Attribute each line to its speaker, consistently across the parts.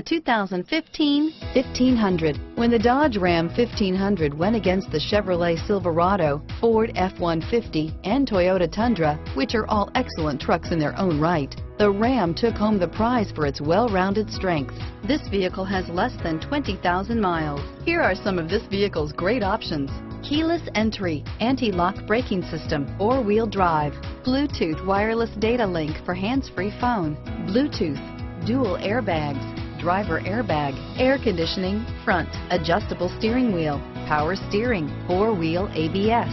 Speaker 1: The 2015 1500. When the Dodge Ram 1500 went against the Chevrolet Silverado, Ford F-150, and Toyota Tundra, which are all excellent trucks in their own right, the Ram took home the prize for its well-rounded strengths. This vehicle has less than 20,000 miles. Here are some of this vehicle's great options. Keyless entry, anti-lock braking system, four-wheel drive, Bluetooth wireless data link for hands-free phone, Bluetooth, dual airbags, driver airbag, air conditioning, front, adjustable steering wheel, power steering, four-wheel ABS,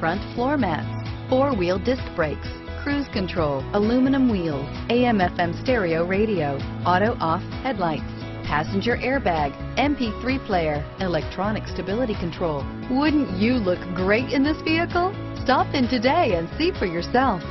Speaker 1: front floor mats, four-wheel disc brakes, cruise control, aluminum wheels, AM FM stereo radio, auto off headlights, passenger airbag, MP3 player, electronic stability control. Wouldn't you look great in this vehicle? Stop in today and see for yourself.